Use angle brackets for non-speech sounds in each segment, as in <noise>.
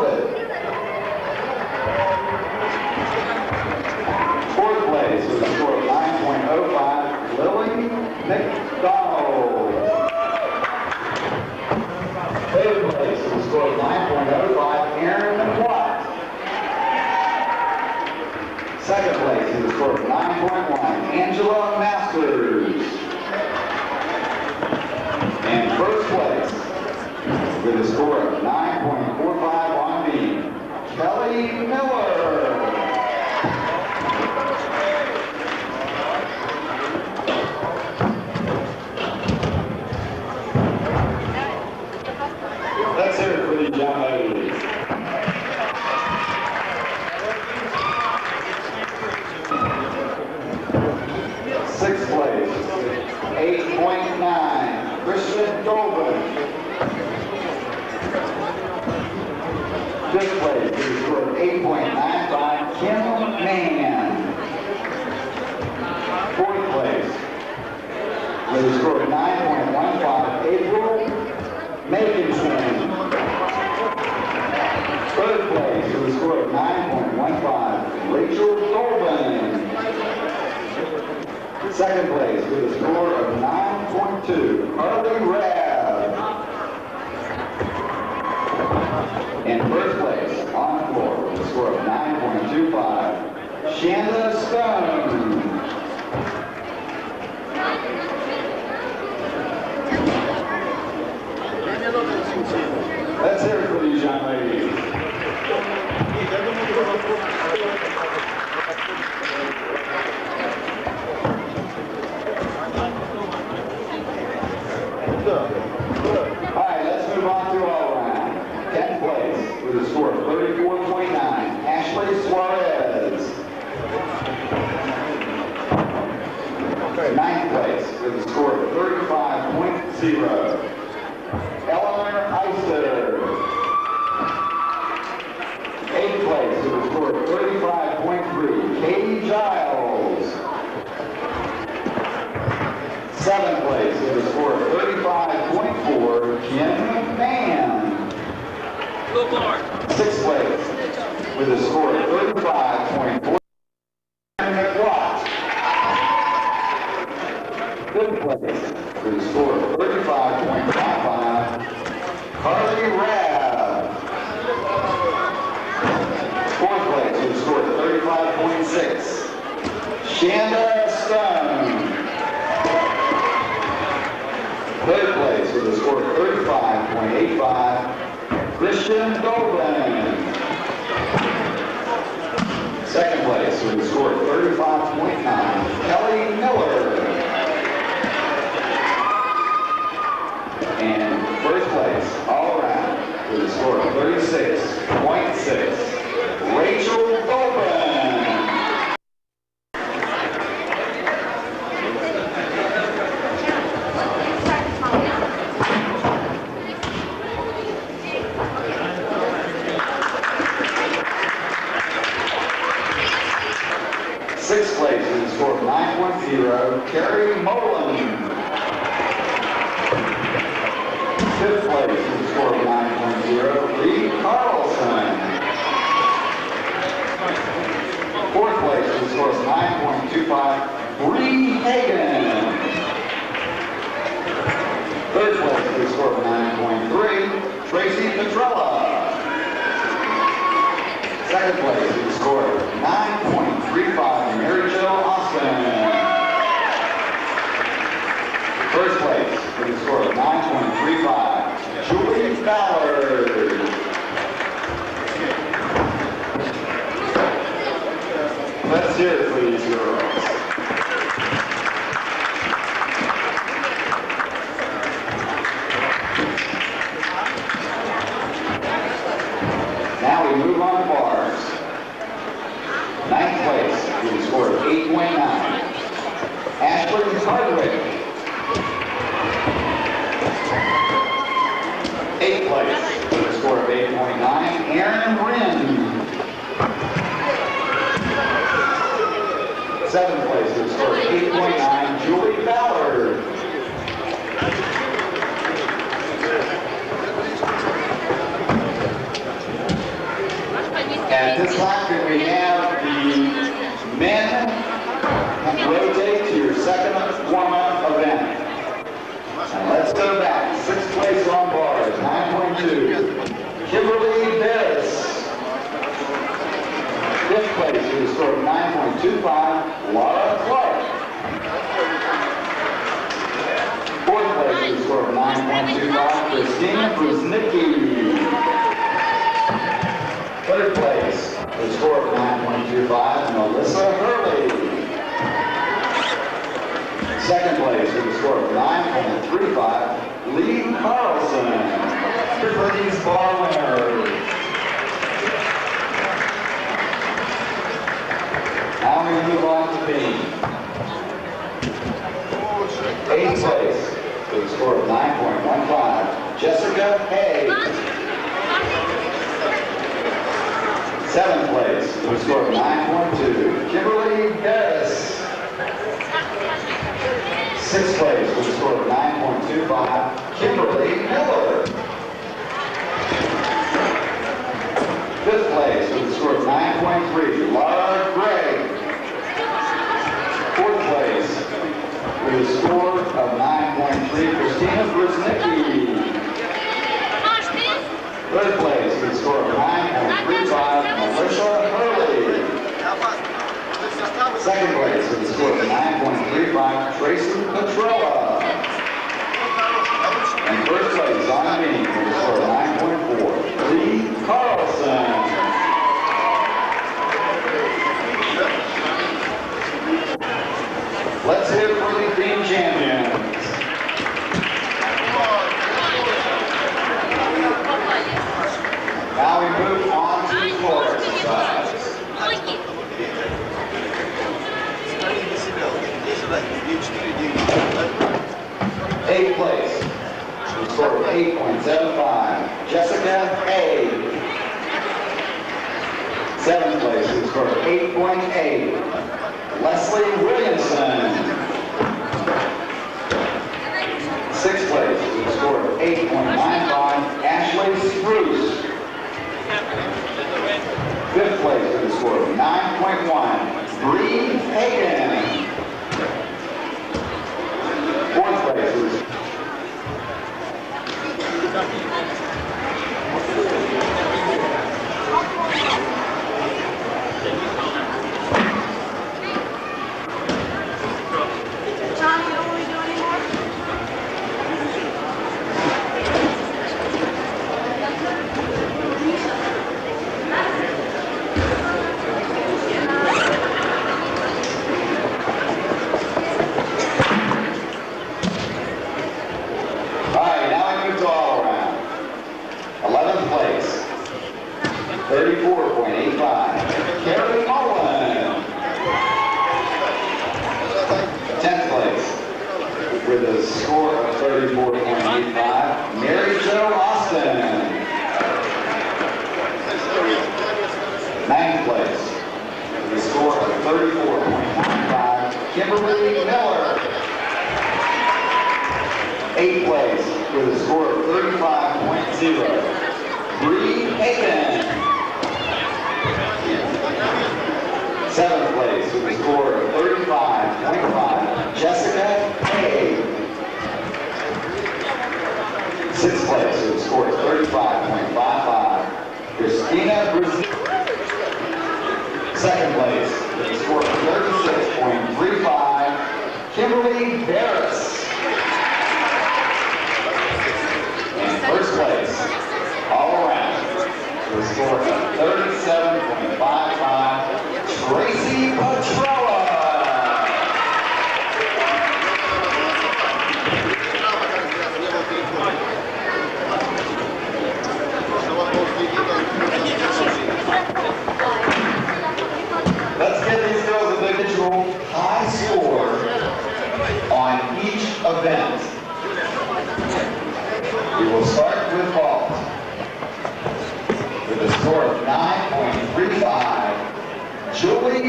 Moffitt. Fourth place with a score of 9.05, Lily Nichols. six plays with a score of 35.4. Lee Carlson, Pittsburgh East Ball winner. Now we move on to be? Eighth place, with a score of 9.15, Jessica Hay. Seventh place, with a score of 9.2, Kimberly Harris. Sixth place, 9.25, Kimberly Miller. Fifth place with a score of 9.3, Laura Gray. Fourth place with a score of 9.3, Christina Brzezinski. Third place with a score of 9.35, Melissa Hurley. Second place with a score of 9.35, Tracy Petrella. First place, on me, with a score of 9.4, Lee Carlson. Let's hear for the team champions. Now we move on to exercise. Eighth place, with a score of 8.75, Jessica A. Seventh place, score of 8.8, Leslie Williamson. Sixth place, score of 8.95, Ashley Spruce. Fifth place, with a score of 9.1, Bree Hagan. Fourth place, Thank you.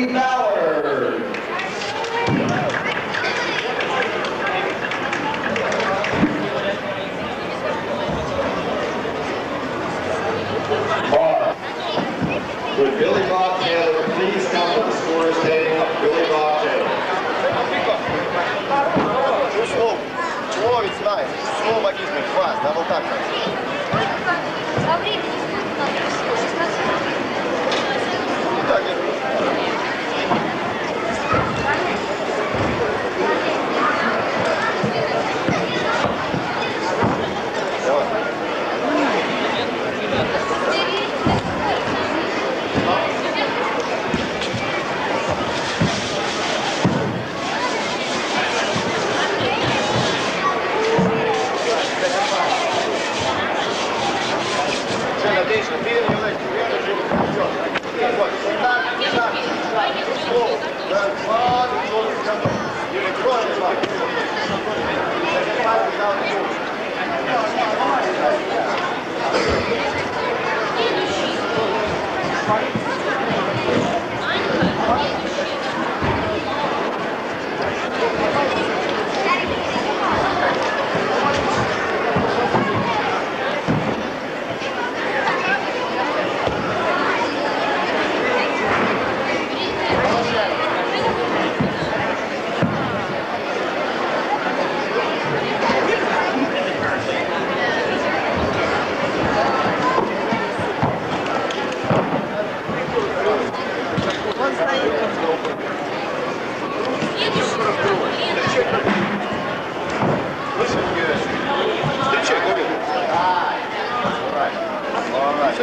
Julie Ballard. Bar. Would Billy Bob Taylor please come to the scorer's table? Billy Bob Taylor. Услов. Ловить знай. Слово магизм. Класс. Да, вот так. По времени Так, держи.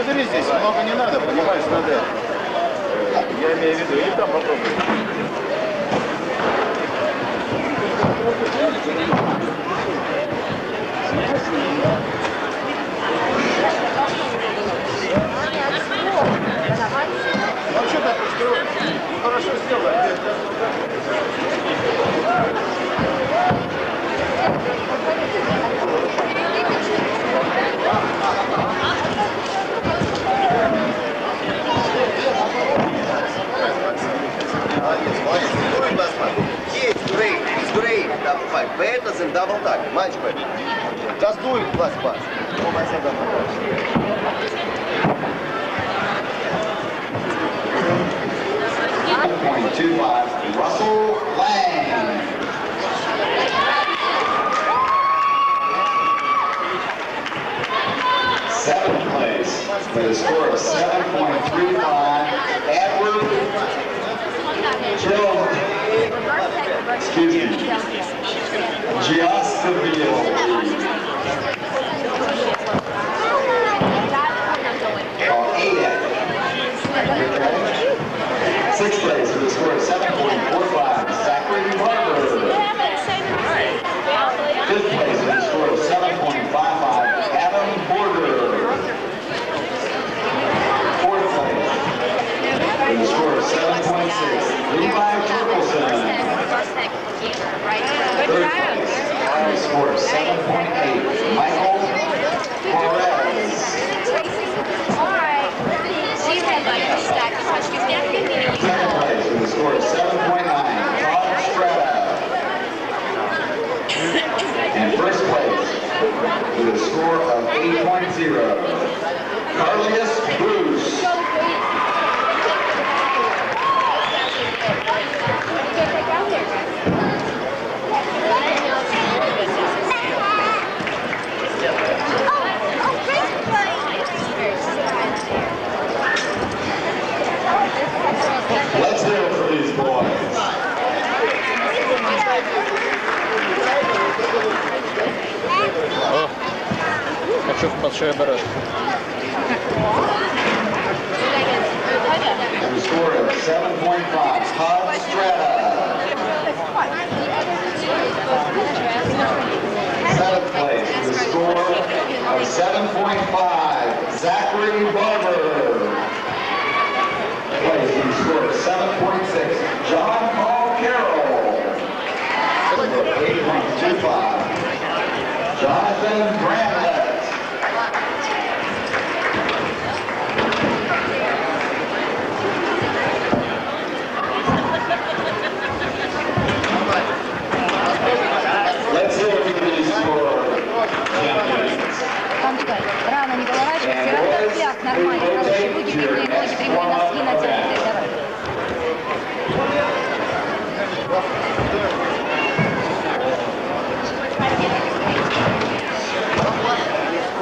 собери здесь, много не надо, понимаешь, надо. Я имею в виду, и там попробуй. Ну что так, что хорошо сделали. Five. Better than double tap. Much better. Just do it, plus pass. Oh, my son, Russell Lang. Seventh place with a score of seven point three five, Edward Jill, excuse me, Oh, eight. Okay. Sixth place with a score of seven point four five, Zachary Barber. Fifth place with a score of 7.55, Adam Porter. Fourth place with a score of 7.6, Levi Torkelson. Third place a score of 7.8, Michael Torres. Second place with a score of 7.9, Todd Strata. And first place with a score of 8.0, Carlius Bruce. Score 7.5, Strata. Place, score 7.5, Zachary Barber. Place, score 7.6, John Paul Carroll. 8.25, Jonathan Grant. Панкай. Рано не поворачивайся. Растопляк нормально. Хорошие руки, длинные ноги, прямые носки натянутые. Давай.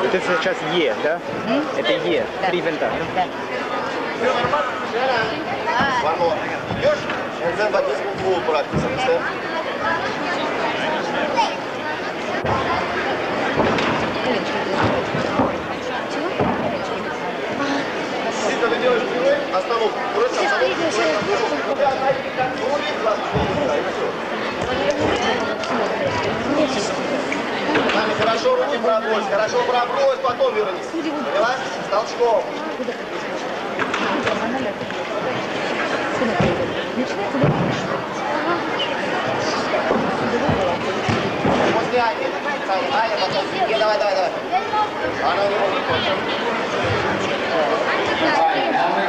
Это сейчас Е, да? М? Это Е, да. три винта. Да. Все нормально? Варно. Идешь? Энзен в один клуб практически. Остановку, короче, остановку, короче, и класс, и все. Маме, хорошо руки пробрось, хорошо пробрось, потом вернись. Поняла? С толчком. После Ани. Аня, потом Сергей. Давай, давай, давай. Она не может.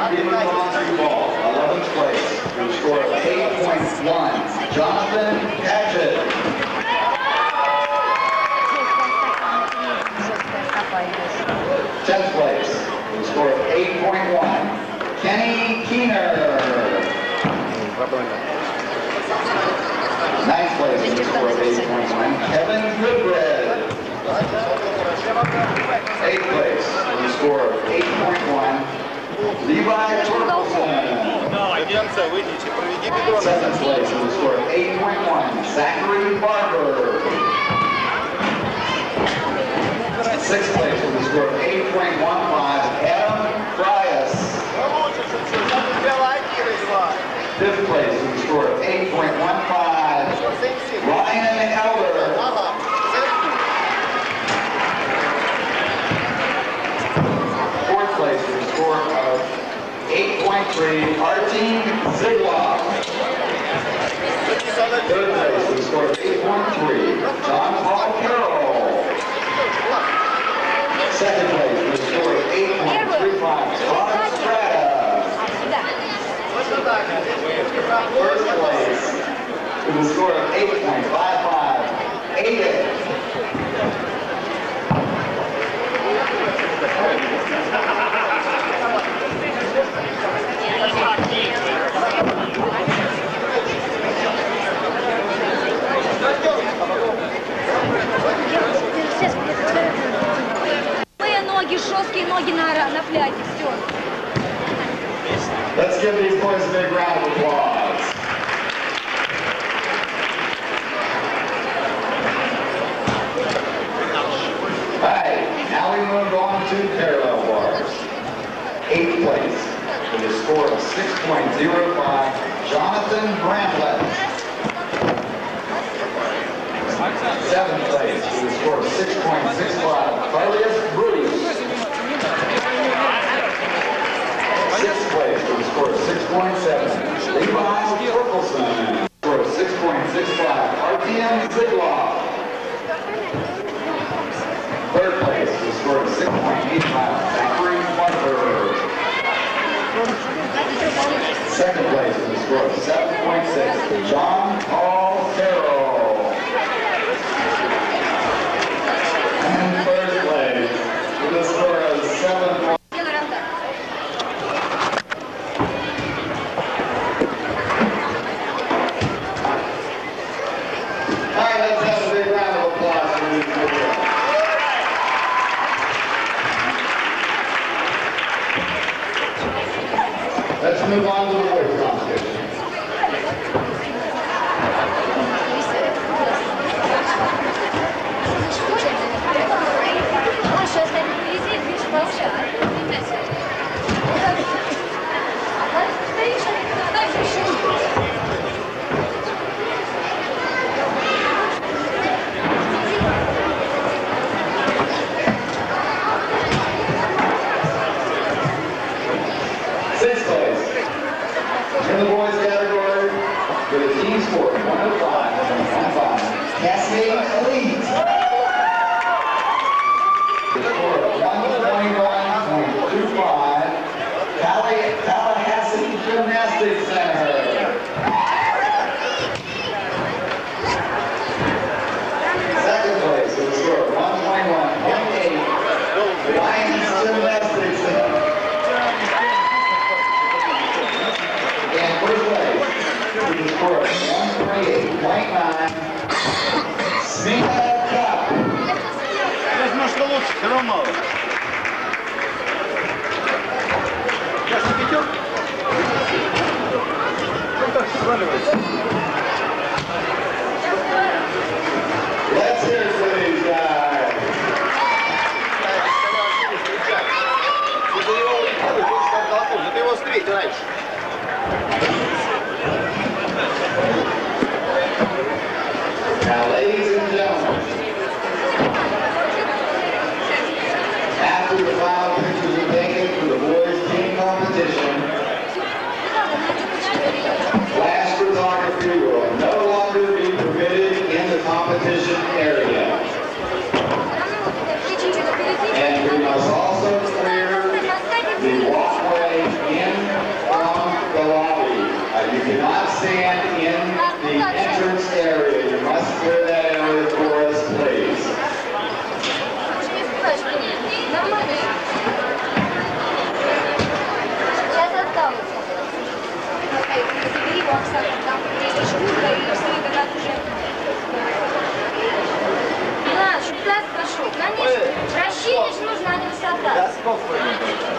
All right, now we're getting on to ball, 11th place, with a score of 8.1, Jonathan Patchett. Tenth place, with a score of 8.1, Kenny Keener. Ninth place, with a score of 8.1, Kevin Goodred. Eighth place, with a score of 8.1, Levi Torkelson. До конца выйдите, проведи бедро. Seventh place with a score of 8.1, Zachary Barber. Sixth place with a score of 8.15, Winfrey, Artine Zidlock. Third place, he scored 8.3, John Paul Carroll. Second place, he scored 8.35, Todd Strata. First place, with a score of 8.55, Aiden. Thank you. ноги, жесткие ноги на, на фляге, все. Let's give these boys a big round of applause. All right, now we move on to parallel bars. Eighth place with a score of 6.05, Jonathan Bramlett. Seventh place with a score of 6.65, Carlius Bruce. Sixth place with a score of 6.7, Levi Torkelson. Score of 6.65, RTM Ziglar. Third place with a score of 6.85, Zachary Barber. Second place with a score of 7.6, John Paul идет. Он так сваливается. Let's hear it for these guys. Это его, это его встретил раньше. Наш, куда прошу? Конечно, вращение нужна, высота. Да, спокойно.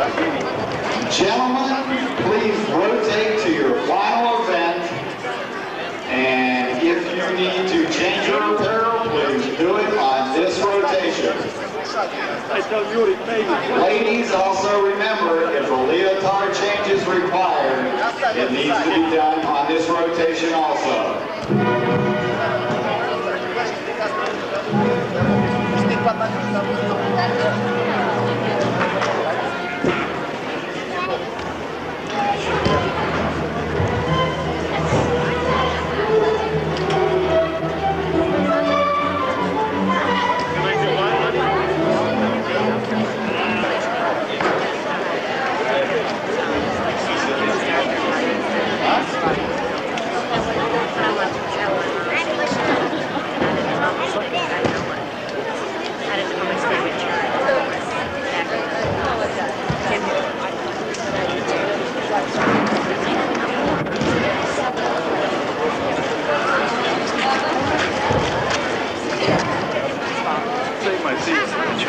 Gentlemen, please rotate to your final event. And if you need to change your apparel, please do it on this rotation. Ladies, also remember, if a leotard change is required, it needs to be done on this rotation also.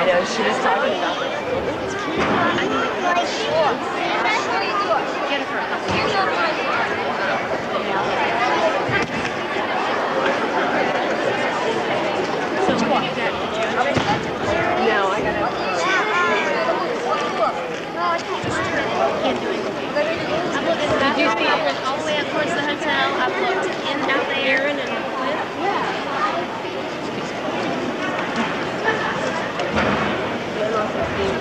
I know, she was talking about it. No, I gotta. Did you see it went all the way up towards the hotel? I've looked in out there and Cliff.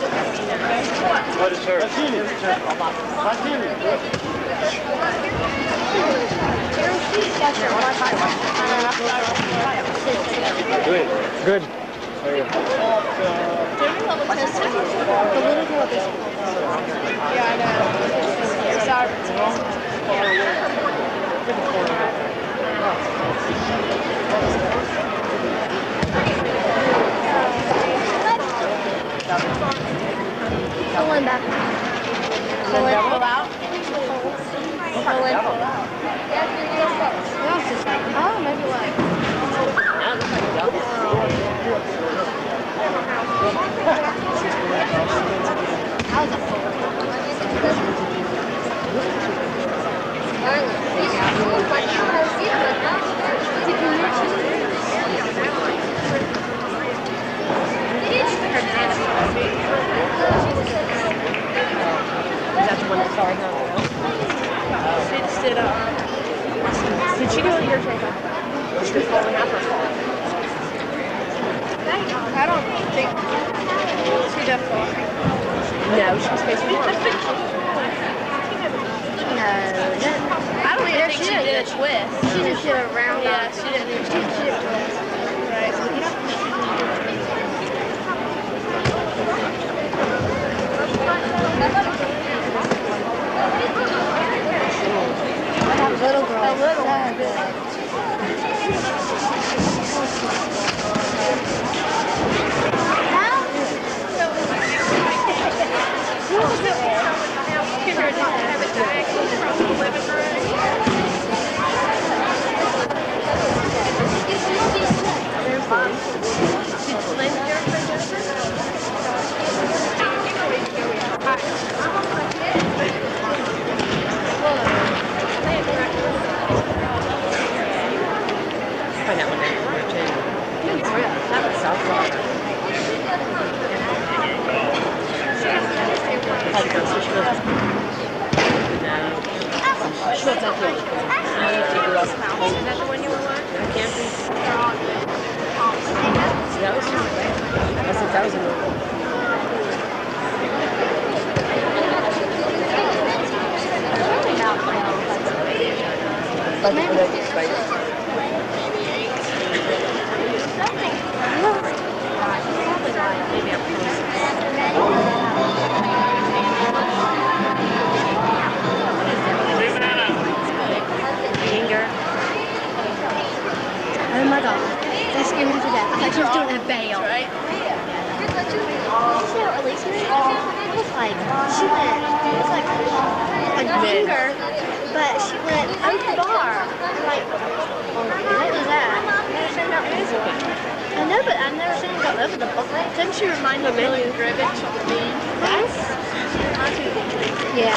What is her? Good. Good. There you go. The little girl is Yeah, I know. Sorry. Pull in back. Pull in. Pull out. Pull in. Oh, maybe what? <laughs> That was a That's the one that sorry, no, no. She just did, uh, did she do it your turn? She was falling out her fault. I don't think she did fall. No, she was facing forward. No, I don't even think she did a twist. she just did a round Yeah, she didn't do a twist. She did a twist. Little girl. So good. Find out when they were changing. That was South Florida. Had to go, so she was. No. She was up one you. Maybe I'm close. Anger. Oh my god. That scared me to death. I thought she was doing a bail. Right? So Elise was like, she went, it was like a finger, but she went over the bar. Like, oh, what was that? Never seen that before. I know, but I've never seen her go over the bar. Doesn't she remind me of Billy Gribbage? Yes? Yeah.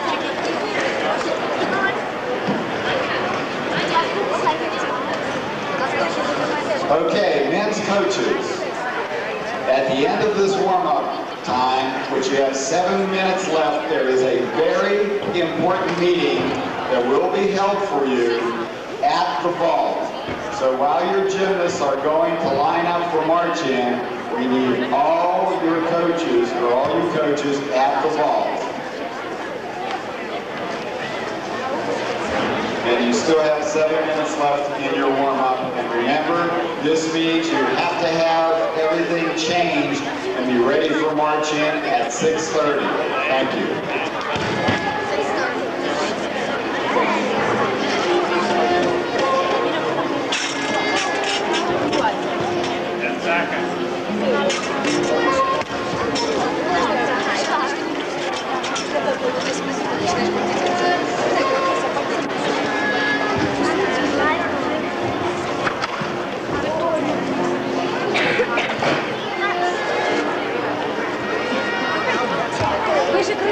Okay, men's coaches. At the end of this warm-up time, which you have seven minutes left, there is a very important meeting that will be held for you at the vault. So while your gymnasts are going to line up for march in, we need all your coaches, or all you coaches at the vault. And you still have seven minutes left in your warm-up. And remember, this means you have to have everything changed and be ready for march in at 6:30. Thank you. Ten seconds.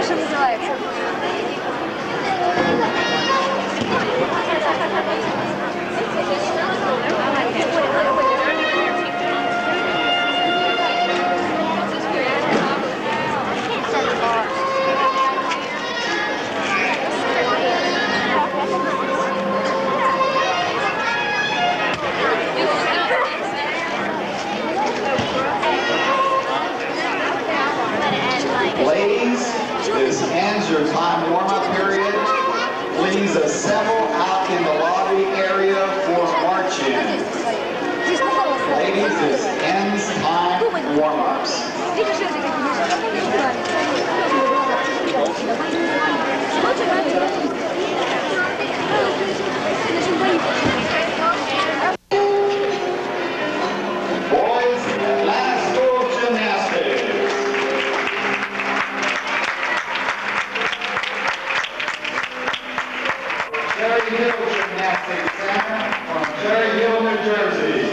吃不吃。谢谢 your time warm-up period. Please assemble out in the lobby area for marching. Ladies, this ends time warm-ups. Cherry Hill Gymnastics Center from Cherry Hill, New Jersey.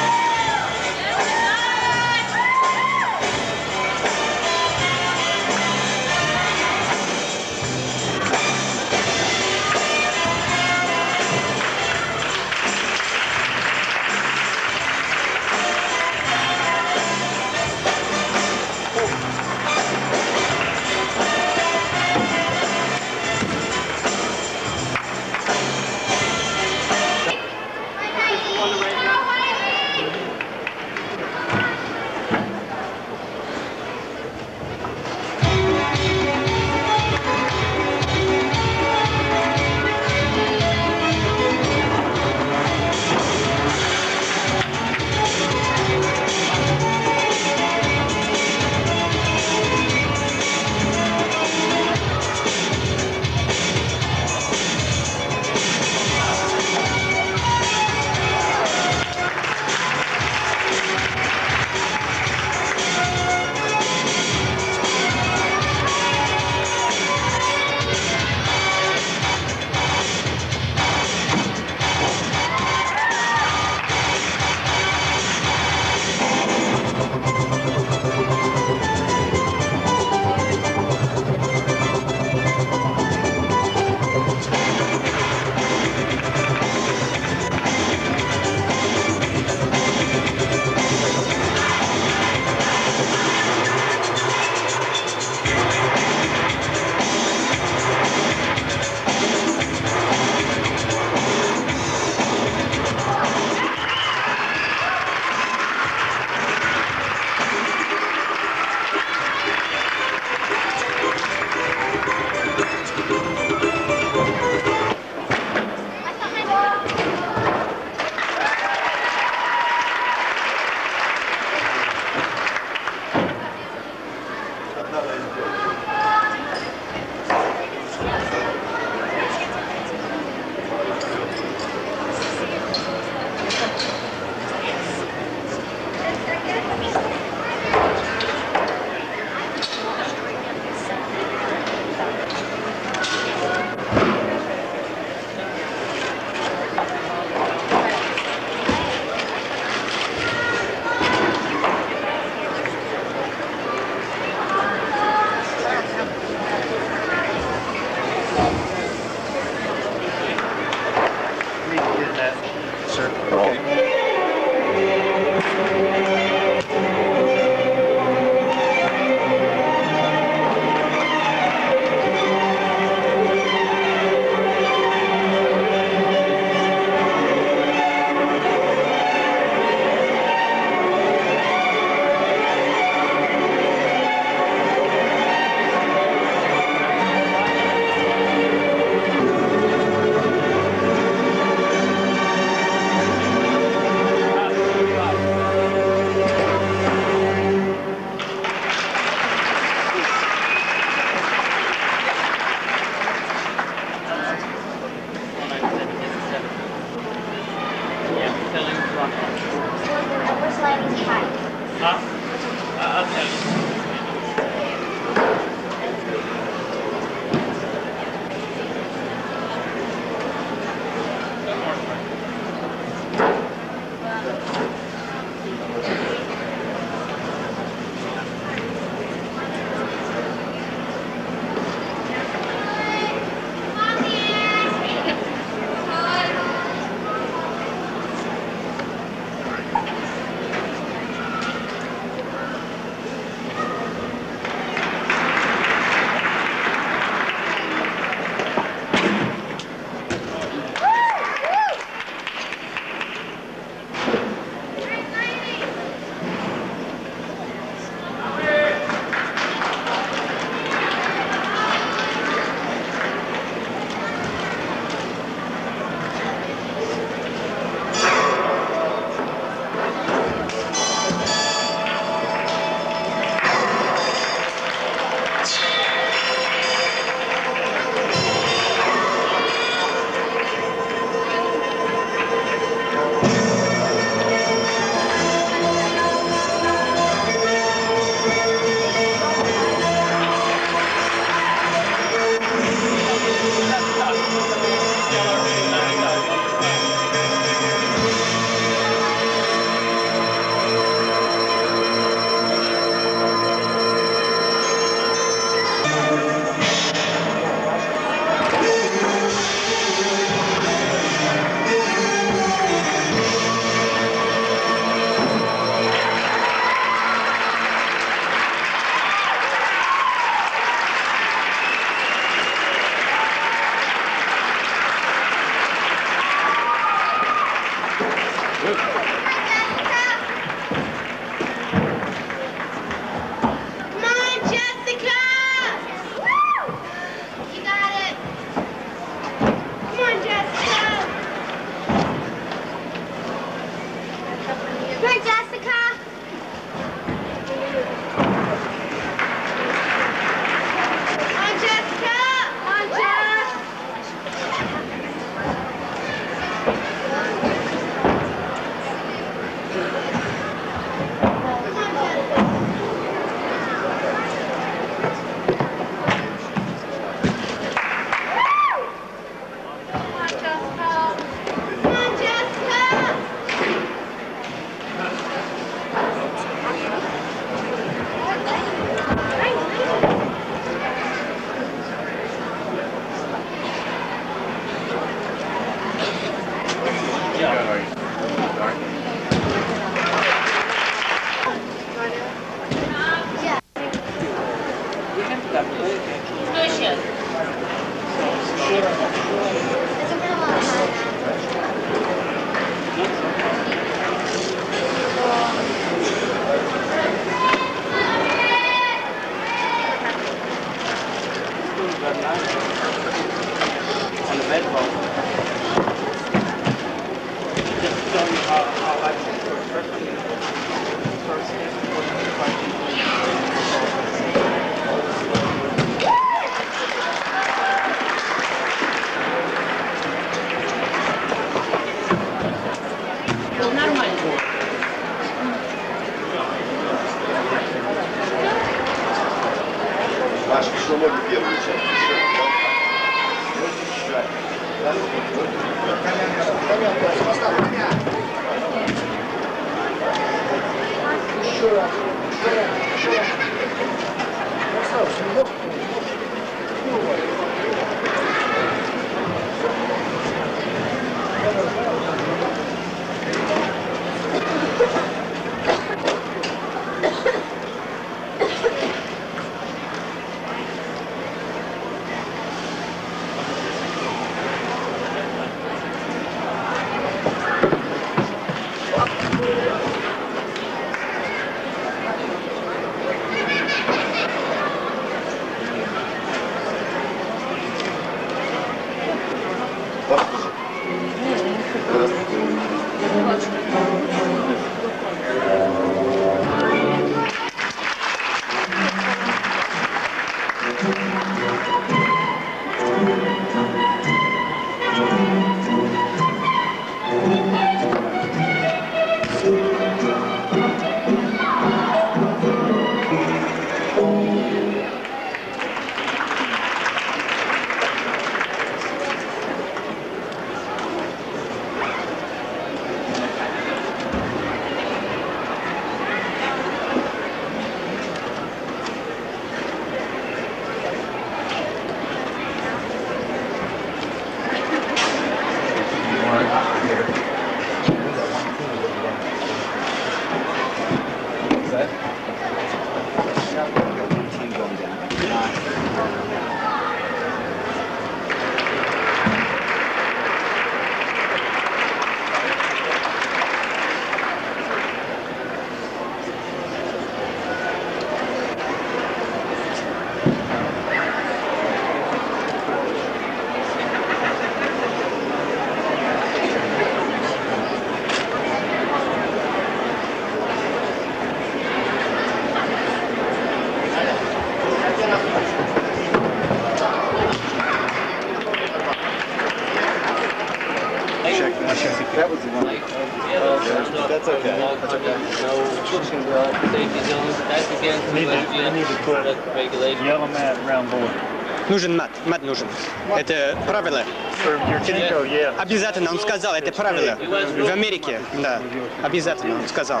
Обязательно, он сказал, это правило. В Америке, да. Обязательно, он сказал.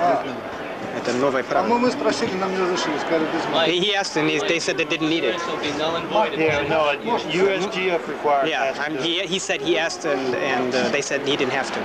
Это новое правило. мы спросили, нам не разрешили, сказали без мат. He asked and he- they said they didn't need it. Yeah, no, USGF requires. Yeah, he, he said he asked and, and uh, they said he didn't have to.